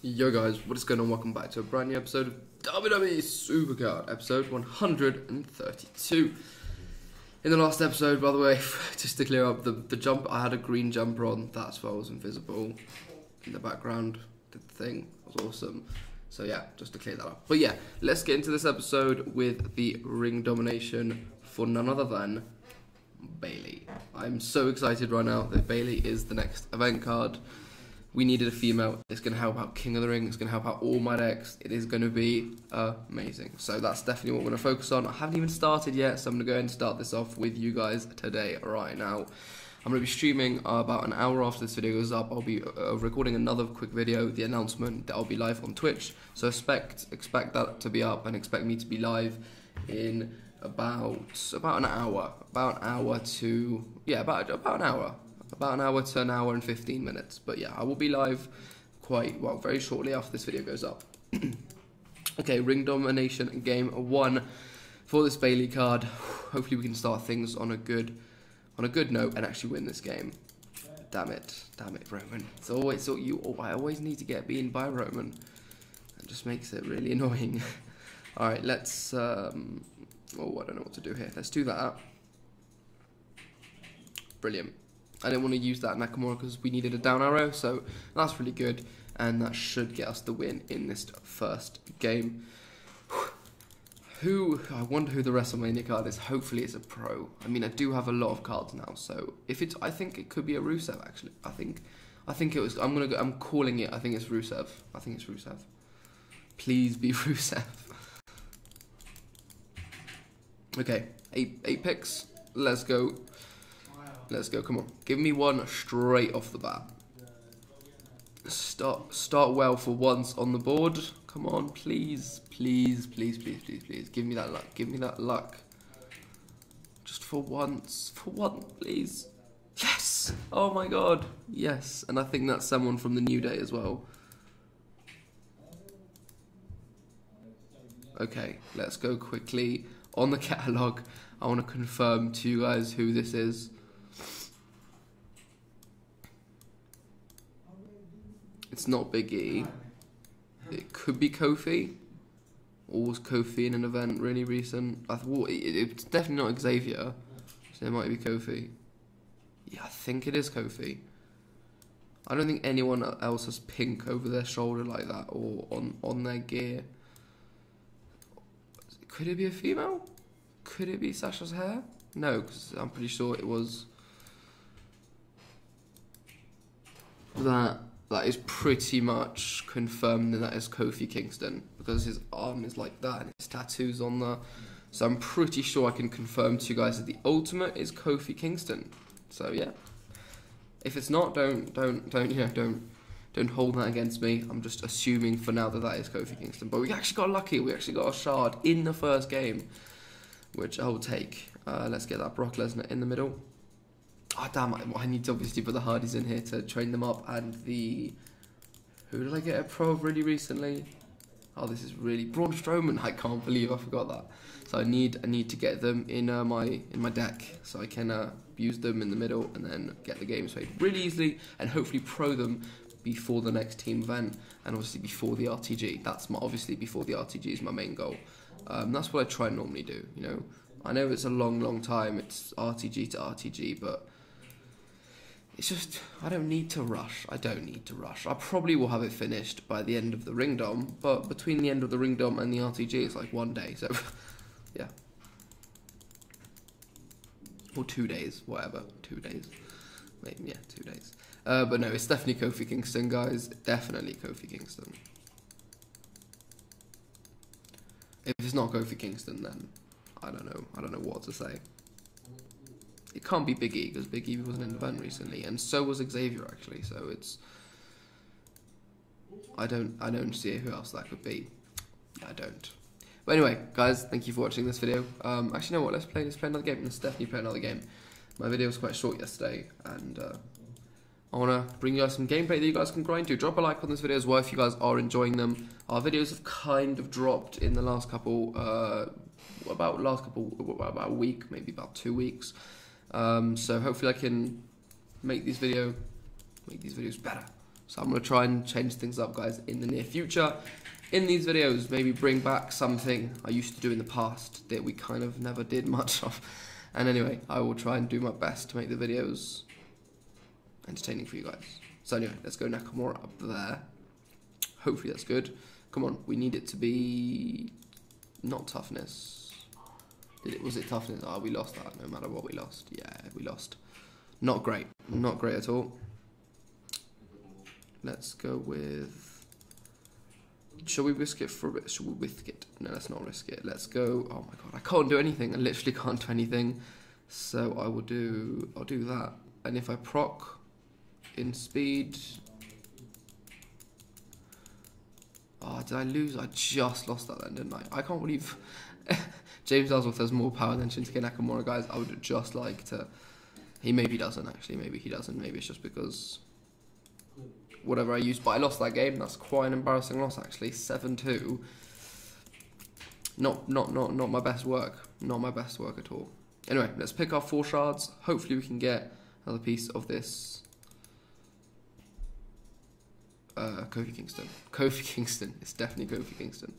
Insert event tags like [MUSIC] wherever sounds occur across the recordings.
Yo guys, what is going on? Welcome back to a brand new episode of WWE Supercard, episode 132. In the last episode, by the way, [LAUGHS] just to clear up, the, the jump, I had a green jumper on, that's why I was invisible in the background, did the thing, it was awesome. So yeah, just to clear that up. But yeah, let's get into this episode with the ring domination for none other than Bayley. I'm so excited right now that Bayley is the next event card we needed a female. It's going to help out King of the Ring. It's going to help out all my decks. It is going to be amazing. So that's definitely what we're going to focus on. I haven't even started yet, so I'm going to go and start this off with you guys today, right now. I'm going to be streaming uh, about an hour after this video goes up. I'll be uh, recording another quick video, the announcement that I'll be live on Twitch. So expect expect that to be up and expect me to be live in about about an hour, about an hour to yeah, about about an hour about an hour to an hour and 15 minutes. But yeah, I will be live quite, well, very shortly after this video goes up. [CLEARS THROAT] okay, ring domination game one for this Bayley card. [SIGHS] Hopefully we can start things on a good, on a good note and actually win this game. Damn it, damn it, Roman. It's always so you. Oh, I always need to get beaten by Roman. It just makes it really [LAUGHS] annoying. [LAUGHS] All right, let's. Um, oh, I don't know what to do here. Let's do that. Brilliant. I didn't want to use that Nakamura because we needed a down arrow, so that's really good, and that should get us the win in this first game. [SIGHS] Who I wonder who the WrestleMania card is. Hopefully, it's a pro. I mean, I do have a lot of cards now, so if it's, I think it could be a Rusev. Actually, I think, I think it was. I'm gonna. Go, I'm calling it. I think it's Rusev. I think it's Rusev. Please be [LAUGHS] Rusev. Okay, eight eight picks. Let's go. Let's go. Come on. Give me one straight off the bat. Start start well for once on the board. Come on, please, please, please, please, please, please. Give me that luck. Give me that luck. Just for once. For once, please. Yes! Oh my god. Yes. And I think that's someone from the New Day as well. Okay, let's go quickly on the [LAUGHS] catalogue. I want to confirm to you guys who this is. It's not Big E. It could be Kofi. Or was Kofi in an event really recent? I thought it, it's definitely not Xavier. So it might be Kofi. Yeah, I think it is Kofi. I don't think anyone else has pink over their shoulder like that or on, on their gear. Could it be a female? Could it be Sasha's hair? No, because I'm pretty sure it was that that is pretty much confirmed that that is Kofi Kingston because his arm is like that and his tattoos on there. So I'm pretty sure I can confirm to you guys that the ultimate is Kofi Kingston. So yeah, if it's not, don't don't don't you know don't don't hold that against me. I'm just assuming for now that that is Kofi Kingston. But we actually got lucky. We actually got a shard in the first game, which I will take. Uh, let's get that Brock Lesnar in the middle. Oh damn! I, need to obviously put the Hardys in here to train them up, and the who did I get a pro of really recently? Oh, this is really Braun Strowman. I can't believe I forgot that. So I need I need to get them in uh, my in my deck so I can uh, use them in the middle and then get the games played really easily and hopefully pro them before the next team event and obviously before the RTG. That's my obviously before the RTG is my main goal. Um, that's what I try and normally do. You know, I know it's a long, long time. It's RTG to RTG, but it's just I don't need to rush. I don't need to rush. I probably will have it finished by the end of the ringdom, but between the end of the ringdom and the RTG, it's like one day. So, [LAUGHS] yeah, or two days, whatever, two days, maybe yeah, two days. Uh, but no, it's definitely Kofi Kingston, guys. Definitely Kofi Kingston. If it's not Kofi Kingston, then I don't know. I don't know what to say. It can't be Big E because Big E wasn't in the event recently, and so was Xavier actually. So it's I don't I don't see who else that could be. I don't. But anyway, guys, thank you for watching this video. Um, actually, know what? Let's play. Let's play another game. Let's definitely play another game. My video was quite short yesterday, and uh, I want to bring you guys some gameplay that you guys can grind to. Drop a like on this video as well if you guys are enjoying them. Our videos have kind of dropped in the last couple, uh, about last couple, about a week, maybe about two weeks. Um, so hopefully I can make these video, make these videos better. So I'm going to try and change things up, guys, in the near future. In these videos, maybe bring back something I used to do in the past that we kind of never did much of. And anyway, I will try and do my best to make the videos entertaining for you guys. So anyway, let's go Nakamura up there. Hopefully that's good. Come on, we need it to be not toughness. Did it was it toughness? Oh, we lost that. No matter what, we lost. Yeah, we lost. Not great. Not great at all. Let's go with. Shall we risk it for a bit? Shall we risk it? No, let's not risk it. Let's go. Oh my god, I can't do anything. I literally can't do anything. So I will do. I'll do that. And if I proc in speed. Oh, did I lose? I just lost that then, didn't I? I can't believe [LAUGHS] James Ellsworth has more power than Shinsuke Nakamura, guys. I would just like to. He maybe doesn't actually. Maybe he doesn't. Maybe it's just because whatever I used. But I lost that game. That's quite an embarrassing loss actually. Seven two. Not not not not my best work. Not my best work at all. Anyway, let's pick our four shards. Hopefully we can get another piece of this. Uh, Kofi Kingston. Kofi Kingston. It's definitely Kofi Kingston.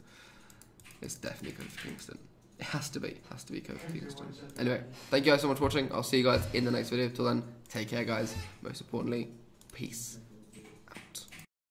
It's definitely Kofi Kingston. It has to be. It has to be Kingston. Anyway, thank you guys so much for watching. I'll see you guys in the next video. Till then, take care, guys. Most importantly, peace.